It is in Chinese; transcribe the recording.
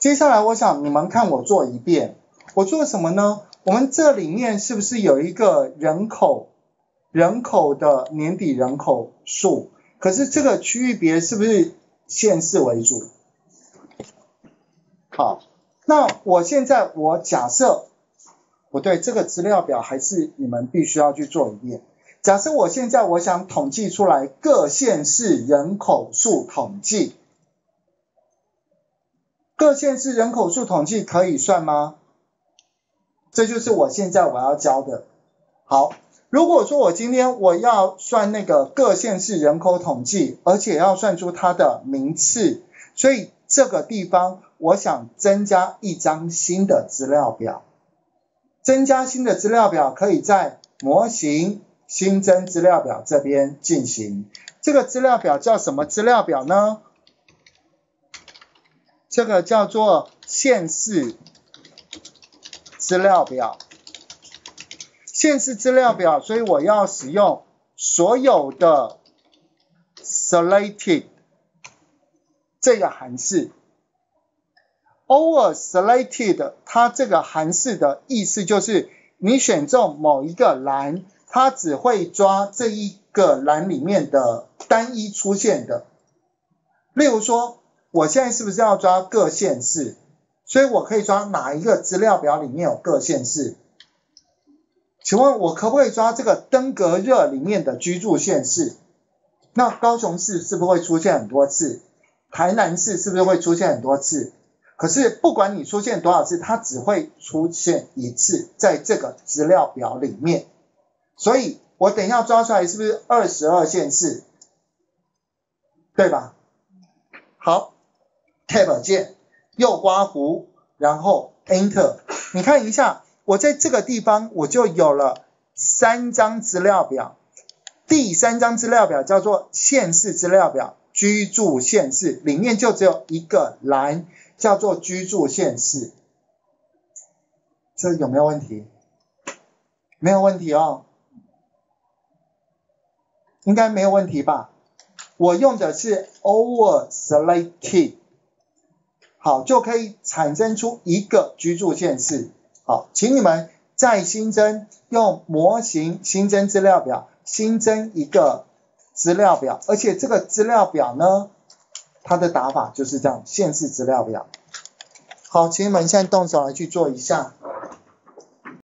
接下来我想你们看我做一遍，我做什么呢？我们这里面是不是有一个人口人口的年底人口数？可是这个区域别是不是县市为主？好，那我现在我假设不对，这个资料表还是你们必须要去做一遍。假设我现在我想统计出来各县市人口数统计，各县市人口数统计可以算吗？这就是我现在我要教的。好，如果说我今天我要算那个各县市人口统计，而且要算出它的名次，所以这个地方我想增加一张新的资料表。增加新的资料表可以在模型。新增资料表这边进行，这个资料表叫什么资料表呢？这个叫做县市资料表，县市资料表，所以我要使用所有的 selected 这个函式。over selected 它这个函式的意思就是你选中某一个栏。它只会抓这一个栏里面的单一出现的，例如说，我现在是不是要抓各县市？所以我可以抓哪一个资料表里面有各县市？请问我可不可以抓这个登革热里面的居住县市？那高雄市是不是会出现很多次？台南市是不是会出现很多次？可是不管你出现多少次，它只会出现一次，在这个资料表里面。所以我等一下抓出来是不是二十二县市？对吧？好，Tab 键，右刮弧，然后 Enter。你看一下，我在这个地方我就有了三张资料表。第三张资料表叫做县市资料表，居住县市里面就只有一个栏叫做居住县市。这有没有问题？没有问题哦。应该没有问题吧？我用的是 over Select Key 好，就可以产生出一个居住县市。好，请你们再新增，用模型新增资料表，新增一个资料表，而且这个资料表呢，它的打法就是这样，县市资料表。好，请你们现在动手来去做一下。